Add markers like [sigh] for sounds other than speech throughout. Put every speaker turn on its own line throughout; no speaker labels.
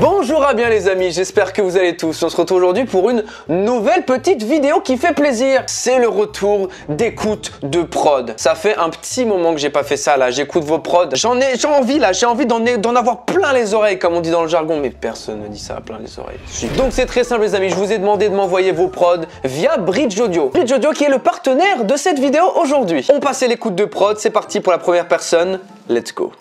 Bonjour à bien les amis, j'espère que vous allez tous. On se retrouve aujourd'hui pour une nouvelle petite vidéo qui fait plaisir. C'est le retour d'écoute de prod. Ça fait un petit moment que j'ai pas fait ça là, j'écoute vos prods. J'en ai, j'ai envie là, j'ai envie d'en, avoir plein les oreilles comme on dit dans le jargon, mais personne ne dit ça, plein les oreilles. Donc c'est très simple les amis, je vous ai demandé de m'envoyer vos prods via Bridge Audio. Bridge Audio qui est le partenaire de cette vidéo aujourd'hui. On passe à l'écoute de prod, c'est parti pour la première personne. Let's go.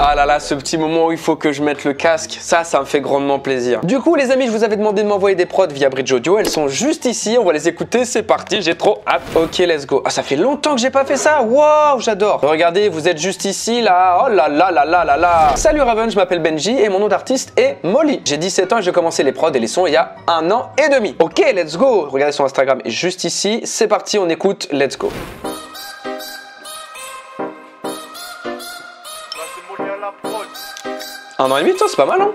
Ah là là, ce petit moment où il faut que je mette le casque, ça, ça me fait grandement plaisir. Du coup, les amis, je vous avais demandé de m'envoyer des prods via Bridge Audio. Elles sont juste ici, on va les écouter, c'est parti, j'ai trop hâte. Ok, let's go. Ah, ça fait longtemps que j'ai pas fait ça. Waouh, j'adore. Regardez, vous êtes juste ici, là. Oh là là là là là là. Salut Raven, je m'appelle Benji et mon nom d'artiste est Molly. J'ai 17 ans et j'ai commencé les prods et les sons il y a un an et demi. Ok, let's go. Regardez son Instagram est juste ici. C'est parti, on écoute, let's go. Un an et demi, toi, c'est pas mal, hein.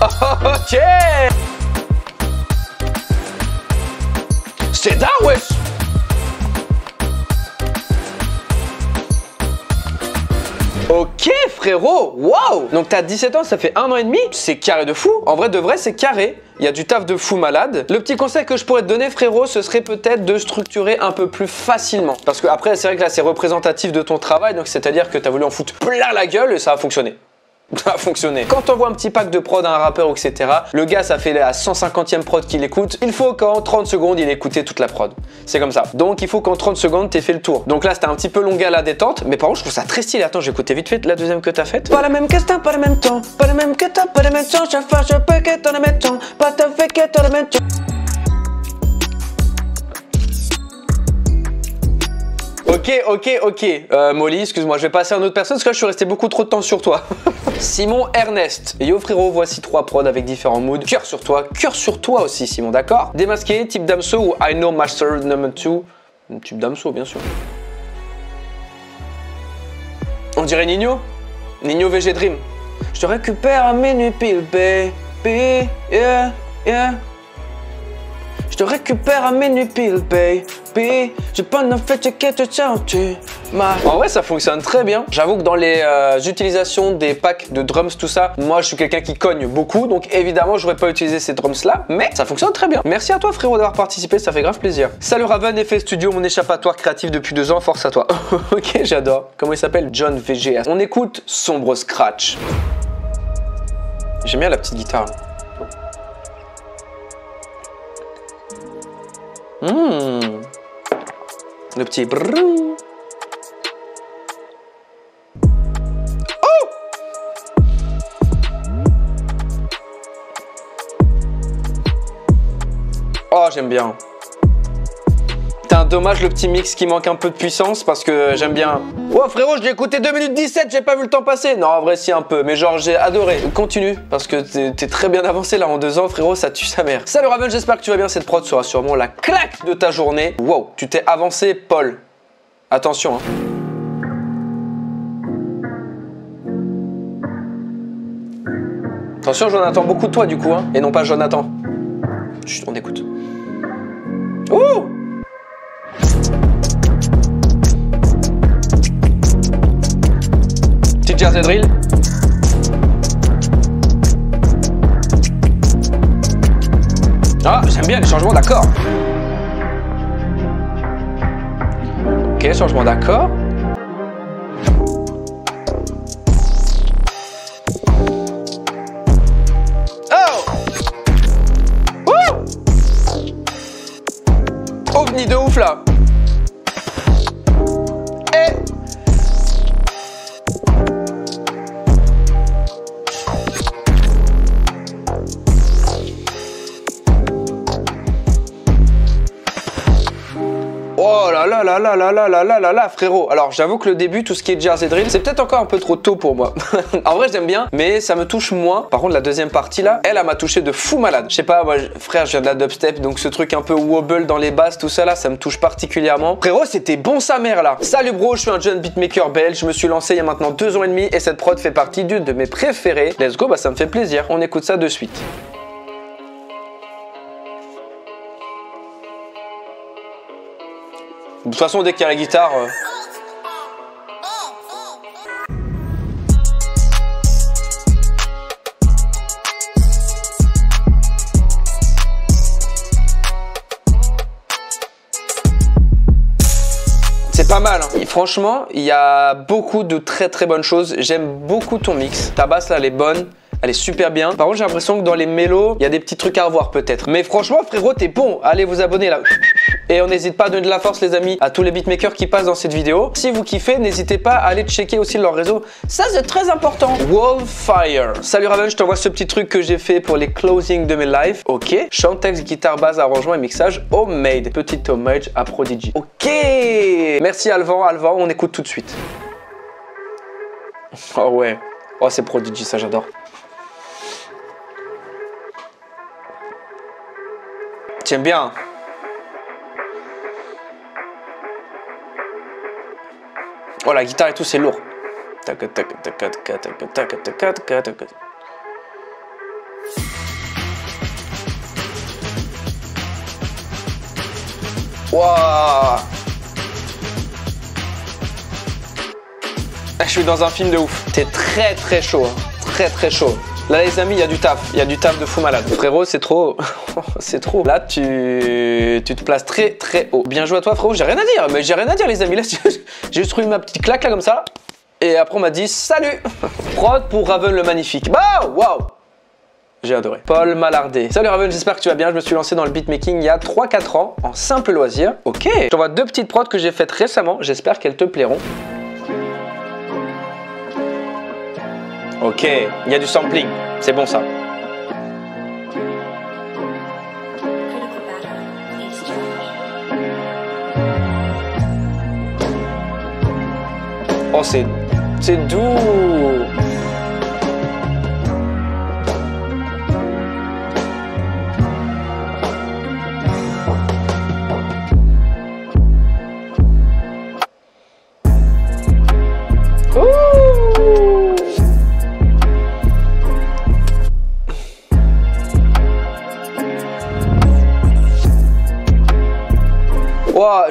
[laughs] Ok. C'est dingue, wesh Ok frérot, waouh Donc t'as 17 ans, ça fait un an et demi, c'est carré de fou. En vrai de vrai, c'est carré. Il y a du taf de fou malade. Le petit conseil que je pourrais te donner frérot, ce serait peut-être de structurer un peu plus facilement. Parce que après, c'est vrai que là, c'est représentatif de ton travail, donc c'est-à-dire que t'as voulu en foutre plein la gueule et ça a fonctionné. Ça [laughs] a fonctionné. Quand on voit un petit pack de prod à un rappeur, etc., le gars, ça fait la 150e prod qu'il écoute. Il faut qu'en 30 secondes, il ait écouté toute la prod. C'est comme ça. Donc, il faut qu'en 30 secondes, t'aies fait le tour. Donc là, c'était un petit peu long à la détente, mais par contre, je trouve ça très stylé. Attends, j'ai écouté vite fait la deuxième que t'as faite. Pas la même question, pas le même temps. Pas le même que pas le même temps. Chaque je peux que t'en même temps. Pas te fait que t'en le même temps. Ok, ok, ok. Euh, Molly, excuse-moi, je vais passer à une autre personne parce que là, je suis resté beaucoup trop de temps sur toi. [laughs] Simon Ernest. Yo frérot, voici trois prods avec différents moods. Cœur sur toi, cœur sur toi aussi, Simon, d'accord? Démasqué, type Damso ou I Know Master Number 2. Type Damso, bien sûr. On dirait Nino? Nino VG Dream. Je te récupère à minuit pile, baby, yeah, yeah. Je te récupère à minuit pile, baby. J'ai pas de fait que tu tiens, tu. En vrai, ça fonctionne très bien. J'avoue que dans les euh, utilisations des packs de drums, tout ça, moi je suis quelqu'un qui cogne beaucoup. Donc évidemment, j'aurais pas utilisé ces drums là, mais ça fonctionne très bien. Merci à toi, frérot, d'avoir participé. Ça fait grave plaisir. Salut Raven, Effet Studio, mon échappatoire créatif depuis deux ans. Force à toi. [laughs] ok, j'adore. Comment il s'appelle? John VGS. On écoute Sombre Scratch. J'aime bien la petite guitare. Mmh. Le petit brrrr. Oh Oh, j'aime bien. C'est un dommage le petit mix qui manque un peu de puissance parce que j'aime bien. Oh frérot, je l'ai écouté 2 minutes 17, j'ai pas vu le temps passer. Non, en vrai, si un peu, mais genre j'ai adoré. Continue parce que t'es très bien avancé là en deux ans, frérot, ça tue sa mère. Salut Raven, j'espère que tu vas bien. Cette prod sera sûrement la claque de ta journée. Wow, tu t'es avancé, Paul. Attention, hein. Attention, j'en attends beaucoup de toi du coup, hein, et non pas Jonathan. Chut, on écoute. Ouh Drill. Ah, j'aime bien les changements d'accord. Ok, changement d'accord. Là là là là là là là là frérot Alors j'avoue que le début, tout ce qui est Jersey Drill, c'est peut-être encore un peu trop tôt pour moi. [laughs] en vrai j'aime bien, mais ça me touche moins. Par contre la deuxième partie là, elle, elle m'a touché de fou malade. Je sais pas, moi frère, je viens de la dubstep, donc ce truc un peu wobble dans les basses, tout ça là, ça me touche particulièrement. Frérot, c'était bon sa mère là. Salut bro, je suis un jeune beatmaker belge, je me suis lancé il y a maintenant deux ans et demi et cette prod fait partie d'une de mes préférées. Let's go, bah ça me fait plaisir. On écoute ça de suite. De toute façon, dès qu'il y a la guitare. Euh. C'est pas mal. Hein. Franchement, il y a beaucoup de très très bonnes choses. J'aime beaucoup ton mix. Ta basse là, elle est bonne. Elle est super bien. Par contre, j'ai l'impression que dans les mélos, il y a des petits trucs à revoir peut-être. Mais franchement, frérot, t'es bon. Allez vous abonner là. Et on n'hésite pas à donner de la force, les amis, à tous les beatmakers qui passent dans cette vidéo. Si vous kiffez, n'hésitez pas à aller checker aussi leur réseau. Ça, c'est très important. Wallfire. Salut Raven, je t'envoie ce petit truc que j'ai fait pour les closings de mes lives. Ok. Chant, texte, guitare, basse, arrangement et mixage homemade. Petit homage à Prodigy. Ok. Merci Alvan. Alvan, on écoute tout de suite. [laughs] Oh ouais. Oh, c'est Prodigy, ça j'adore. T'aimes bien Oh, la guitare et tout, c'est lourd. Tac, Je suis dans un film de ouf. T'es très très chaud. hein. Très très chaud. Là les amis, il y a du taf. Il y a du taf de fou malade. Frérot, c'est trop. [laughs] c'est trop. Là, tu... te places très très haut. Bien joué à toi, frérot. J'ai rien à dire. Mais j'ai rien à dire, les amis. Là, [laughs] j'ai juste trouvé ma petite claque là comme ça. Et après, on m'a dit salut. [laughs] Prod pour Raven le magnifique. Bah, waouh. J'ai adoré. Paul Malardet. Salut Raven, j'espère que tu vas bien. Je me suis lancé dans le beatmaking il y a 3-4 ans en simple loisir. Ok. Je t'envoie deux petites prods que j'ai faites récemment. J'espère qu'elles te plairont. Ok, il y a du sampling. C'est bon ça. Oh, c'est. C'est doux.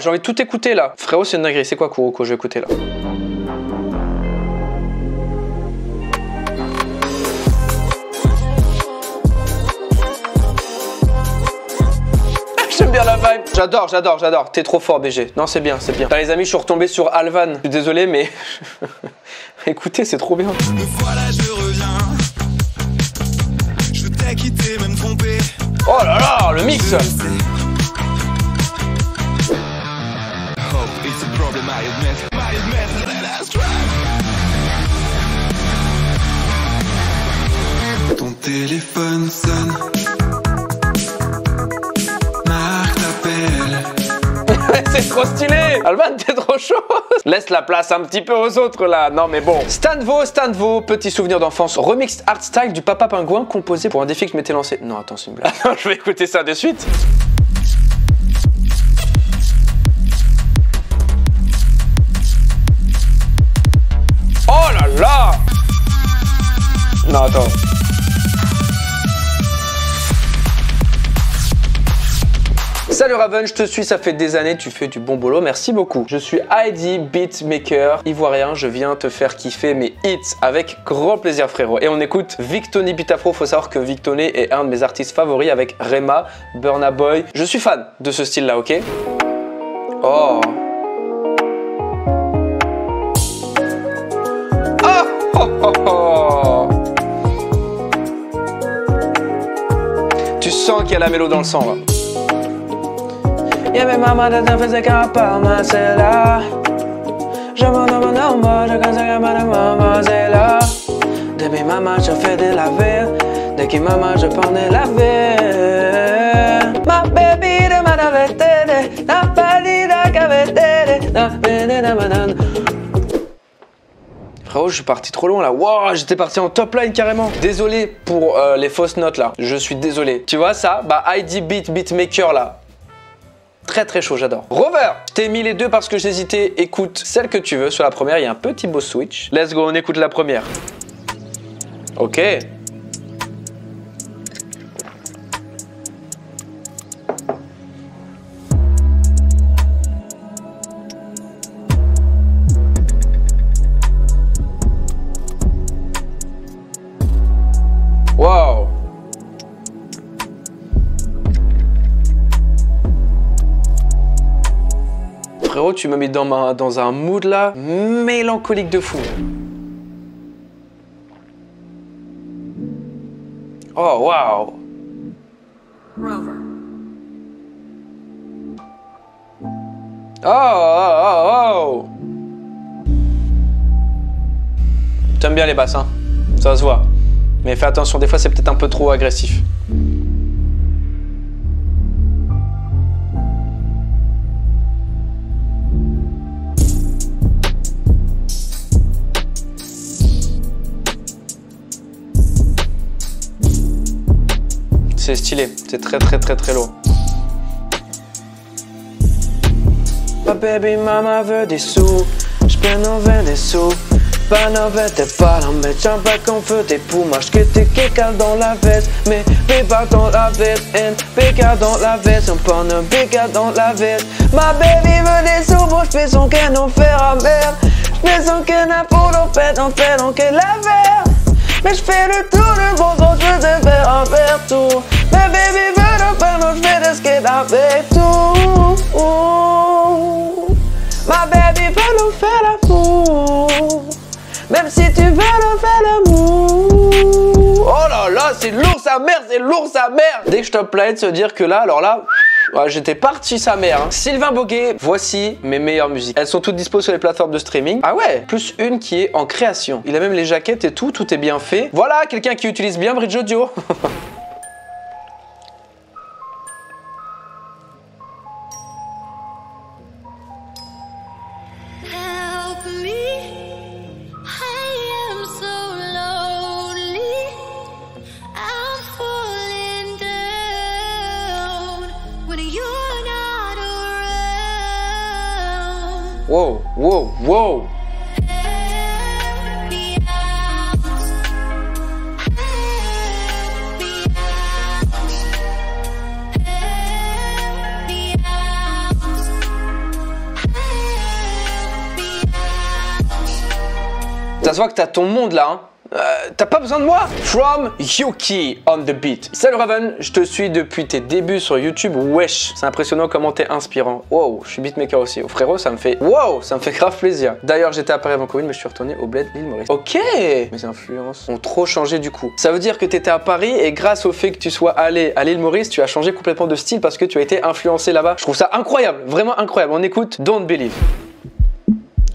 J'ai envie de tout écouter là. Frérot, c'est une dinguerie. C'est quoi Kuroko Je vais écouter là? [laughs] J'aime bien la vibe. J'adore, j'adore, j'adore. T'es trop fort, BG. Non, c'est bien, c'est bien. Putain, les amis, je suis retombé sur Alvan. Je suis désolé, mais. [laughs] Écoutez, c'est trop bien.
Me voilà, je reviens. Je t'ai quitté, même trompé.
Oh là là, le mix
it's a problem, I admit. I admit. Let us try. Ton téléphone sonne. Marc t'appelle. [laughs]
c'est trop stylé Alvan, t'es trop chaud [laughs] Laisse la place un petit peu aux autres là. Non mais bon. Stanvo, Stanvo, petit souvenir d'enfance. Remixed art style du Papa Pingouin composé pour un défi que je m'étais lancé. Non, attends, c'est une blague. [laughs] je vais écouter ça de suite. Là Non, attends. Salut Raven, je te suis, ça fait des années, tu fais du bon boulot, merci beaucoup. Je suis Heidi Beatmaker, ivoirien, je viens te faire kiffer mes hits avec grand plaisir frérot. Et on écoute Victony Beatafro, faut savoir que Victony est un de mes artistes favoris avec Rema, Burna Boy. Je suis fan de ce style là, ok? Oh crois a la mélo dans le sang là. Depuis maman, je fais de la. Depuis que maman, je prends la. Ma baby, de ma navetere, na palida cavetere, na venena manana. Frérot, je suis parti trop loin là. Wow, j'étais parti en top line carrément. Désolé pour euh, les fausses notes là. Je suis désolé. Tu vois ça Bah, ID Beat Beatmaker là. Très très chaud, j'adore. Rover, je t'ai mis les deux parce que j'hésitais. Écoute celle que tu veux. Sur la première, il y a un petit beau switch. Let's go, on écoute la première. Ok. Frérot, tu m'as mis dans, ma, dans un mood là, mélancolique de fou. Oh, waouh
Rover.
Oh, oh, oh, oh T'aimes bien les basses, hein Ça se voit. Mais fais attention, des fois c'est peut-être un peu trop agressif. C'est stylé, c'est très très très très lourd. Ma baby mama veut des sous, j'peux nous vendre des sous. Pas nouvelle, t'es pas là, mais tiens pas qu'on veut des poumages que t'es kékal dans la veste. Mais pas dans la veste, and béca dans la veste, on prend un béca dans la veste. Ma baby veut des sous, bon j'fais son qu'un enfer à merde. J'fais son qu'un à pour l'on fait, on fait la verre. Mais j'fais le tour du bon sens, je te faire un tour. Mais baby veut le faire, donc j'fais des skate avec tout. Ma baby veut nous faire l'amour. Même si tu veux nous faire l'amour. Oh là là, c'est lourd sa mère, c'est lourd sa mère. Dès que je top play de se dire que là, alors là. Ouais, J'étais parti sa mère. hein. Sylvain Boguet, voici mes meilleures musiques. Elles sont toutes dispo sur les plateformes de streaming. Ah ouais, plus une qui est en création. Il a même les jaquettes et tout, tout est bien fait. Voilà, quelqu'un qui utilise bien Bridge Audio. [laughs] wow, wow, wow. Ça se voit que t'as ton monde là, hein. T'as pas besoin de moi From Yuki on the beat. Salut Raven, je te suis depuis tes débuts sur YouTube. Wesh, c'est impressionnant comment t'es inspirant. Wow, je suis beatmaker aussi. Oh, frérot, ça me fait wow, ça me fait grave plaisir. D'ailleurs, j'étais à Paris avant Covid, mais je suis retourné au bled l'île Maurice. Ok, mes influences ont trop changé du coup. Ça veut dire que t'étais à Paris et grâce au fait que tu sois allé à l'île Maurice, tu as changé complètement de style parce que tu as été influencé là-bas. Je trouve ça incroyable, vraiment incroyable. On écoute Don't Believe.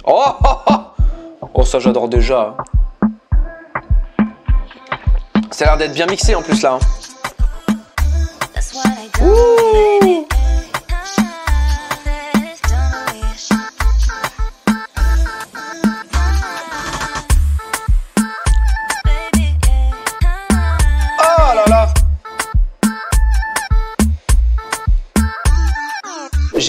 Oh, oh, oh Oh ça j'adore déjà. Ça a l'air d'être bien mixé en plus là. hein.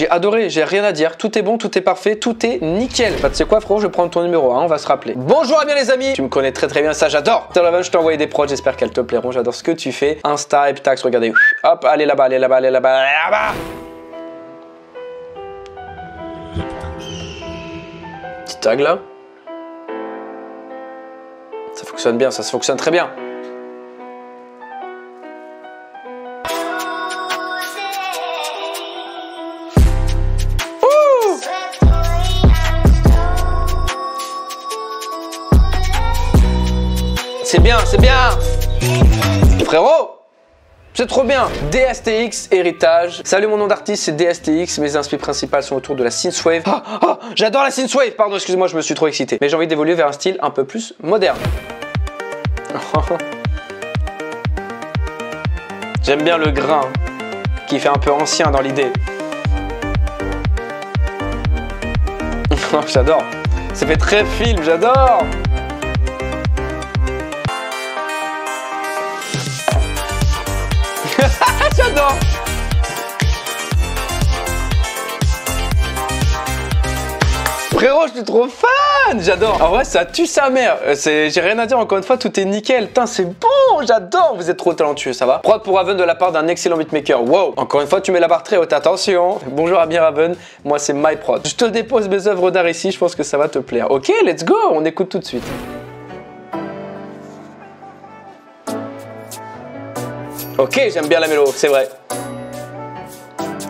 J'ai adoré, j'ai rien à dire. Tout est bon, tout est parfait, tout est nickel. Bah, tu sais quoi, frérot, je vais prendre ton numéro, hein, on va se rappeler. Bonjour à bien les amis Tu me connais très très bien, ça j'adore Televen, je t'ai envoyé des prods, j'espère qu'elles te plairont. J'adore ce que tu fais. Insta, Eptax, regardez. Hop, allez là-bas, allez là-bas, allez là-bas, allez là-bas Petit tag là. Ça fonctionne bien, ça fonctionne très bien. C'est trop bien DSTX Héritage. Salut, mon nom d'artiste, c'est DSTX. Mes inspirations principales sont autour de la synthwave. Ah, ah, j'adore la synthwave Pardon, excuse-moi, je me suis trop excité. Mais j'ai envie d'évoluer vers un style un peu plus moderne. [laughs] J'aime bien le grain qui fait un peu ancien dans l'idée. [laughs] j'adore. Ça fait très film, j'adore. Frérot, je suis trop fan J'adore. En vrai, ça tue sa mère. Euh, J'ai rien à dire, encore une fois, tout est nickel. Putain, c'est bon J'adore. Vous êtes trop talentueux, ça va. Prod pour Raven de la part d'un excellent beatmaker. Wow. Encore une fois, tu mets la barre très haute, attention. Bonjour bien Raven, moi c'est MyProd Je te dépose mes œuvres d'art ici, je pense que ça va te plaire. Ok, let's go On écoute tout de suite Ok, j'aime bien la mélo, c'est vrai.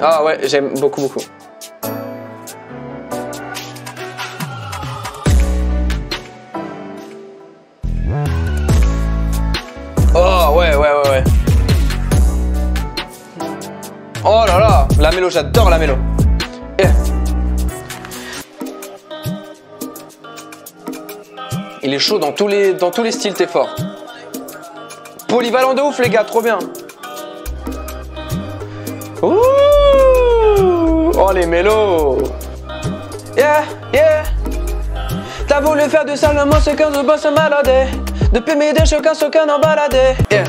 Ah ouais, j'aime beaucoup, beaucoup. Oh ouais, ouais, ouais, ouais. Oh là là, la mélo, j'adore la mélo. Eh. Il est chaud dans tous les, dans tous les styles, t'es fort. Polyvalent de ouf, les gars, trop bien. Oh, les mélos. Yeah, yeah. T'as voulu faire du seulement ce qu'on se bosse malade. Depuis midi, chacun se canne en baladé. Yeah.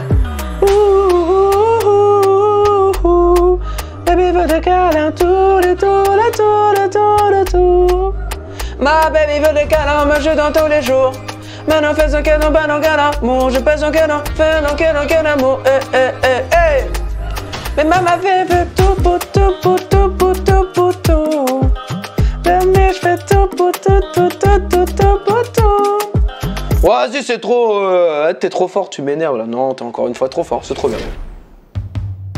Baby veut des câlins tous les tours, les tours, les tours, les tours. Ma baby veut des câlins, me jeu dans tous les jours. Maintenant fais un canon, ben non, canon, amour. Je pèse un canon, fais un canon, canon, amour. Eh, eh, eh, eh. Mais maman veut tout pour tout pour tout pour tout pour tout. Mais je fais tout pour tout, tout, tout, tout, tout pour tout. Vas-y, c'est trop. euh, t'es trop fort, tu m'énerves là. Non, t'es encore une fois trop fort, c'est trop bien.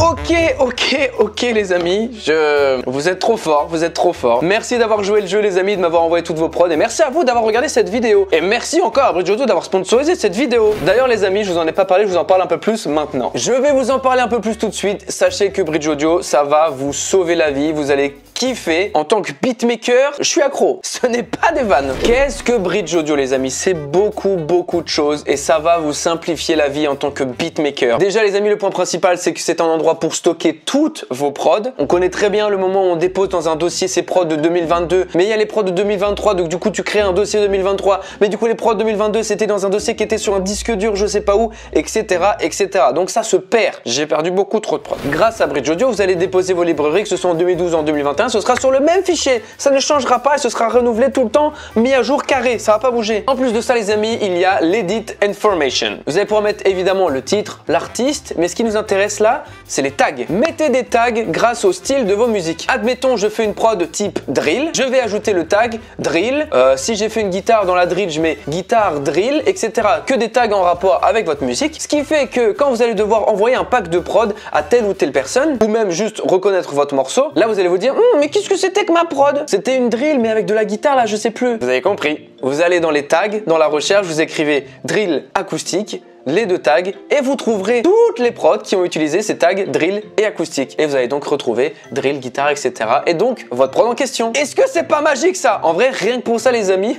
Ok, ok, ok les amis, je... Vous êtes trop forts, vous êtes trop forts. Merci d'avoir joué le jeu les amis, de m'avoir envoyé toutes vos prods et merci à vous d'avoir regardé cette vidéo. Et merci encore à Bridge Audio d'avoir sponsorisé cette vidéo. D'ailleurs les amis, je vous en ai pas parlé, je vous en parle un peu plus maintenant. Je vais vous en parler un peu plus tout de suite. Sachez que Bridge Audio, ça va vous sauver la vie, vous allez kiffer. En tant que beatmaker, je suis accro. Ce n'est pas des vannes. Qu'est-ce que Bridge Audio les amis? C'est beaucoup, beaucoup de choses et ça va vous simplifier la vie en tant que beatmaker. Déjà les amis, le point principal, c'est que c'est un endroit pour stocker toutes vos prods. On connaît très bien le moment où on dépose dans un dossier ces prods de 2022, mais il y a les prods de 2023, donc du coup tu crées un dossier 2023, mais du coup les prods 2022 c'était dans un dossier qui était sur un disque dur, je sais pas où, etc., etc. Donc ça se perd. J'ai perdu beaucoup trop de prods. Grâce à Bridge Audio, vous allez déposer vos librairies, que ce soit en 2012 ou en 2021, ce sera sur le même fichier. Ça ne changera pas et ce sera renouvelé tout le temps, mis à jour carré, ça va pas bouger. En plus de ça les amis, il y a l'edit information. Vous allez pouvoir mettre évidemment le titre, l'artiste, mais ce qui nous intéresse là, c'est les tags. Mettez des tags grâce au style de vos musiques. Admettons, je fais une prod type drill, je vais ajouter le tag drill. Euh, si j'ai fait une guitare dans la drill, je mets guitare drill, etc. Que des tags en rapport avec votre musique. Ce qui fait que quand vous allez devoir envoyer un pack de prod à telle ou telle personne, ou même juste reconnaître votre morceau, là vous allez vous dire, Hum, mais qu'est-ce que c'était que ma prod? C'était une drill, mais avec de la guitare là, je sais plus. Vous avez compris. Vous allez dans les tags, dans la recherche, vous écrivez drill acoustique les deux tags et vous trouverez toutes les prods qui ont utilisé ces tags drill et acoustique. Et vous allez donc retrouver drill, guitare, etc. Et donc votre prod en question. Est-ce que c'est pas magique ça? En vrai, rien que pour ça les amis,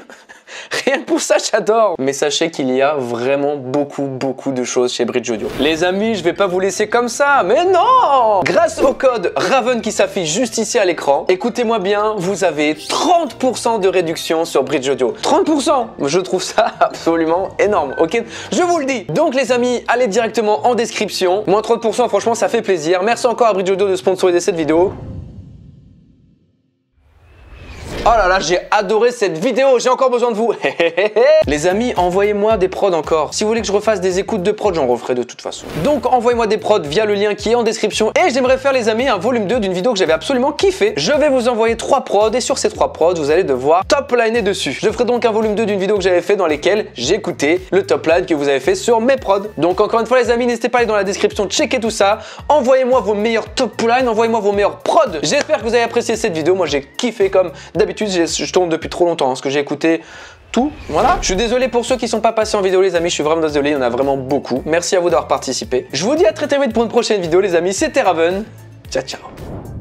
Rien que pour ça, j'adore. Mais sachez qu'il y a vraiment beaucoup, beaucoup de choses chez Bridge Audio. Les amis, je vais pas vous laisser comme ça, mais non Grâce au code RAVEN qui s'affiche juste ici à l'écran, écoutez-moi bien, vous avez 30% de réduction sur Bridge Audio. 30% Je trouve ça [laughs] absolument énorme, ok? Je vous le dis. Donc les amis, allez directement en description. Moins 30%, franchement, ça fait plaisir. Merci encore à Bridge Audio de sponsoriser cette vidéo. Oh là là, j'ai adoré cette vidéo, j'ai encore besoin de vous. [laughs] les amis, envoyez-moi des prods encore. Si vous voulez que je refasse des écoutes de prods, j'en referai de toute façon. Donc envoyez-moi des prods via le lien qui est en description. Et j'aimerais faire les amis un volume 2 d'une vidéo que j'avais absolument kiffé. Je vais vous envoyer trois prods et sur ces trois prods, vous allez devoir top liner dessus. Je ferai donc un volume 2 d'une vidéo que j'avais fait dans lesquelles j'écoutais le top line que vous avez fait sur mes prods. Donc encore une fois les amis, n'hésitez pas à aller dans la description, checker tout ça. Envoyez-moi vos meilleurs top lines, envoyez-moi vos meilleurs prods. J'espère que vous avez apprécié cette vidéo. Moi j'ai kiffé comme d'habitude, je tourne depuis trop longtemps, hein, parce que j'ai écouté tout, voilà. Je suis désolé pour ceux qui sont pas passés en vidéo les amis, je suis vraiment désolé, il y en a vraiment beaucoup. Merci à vous d'avoir participé. Je vous dis à très très vite pour une prochaine vidéo les amis, c'était Raven. Ciao ciao.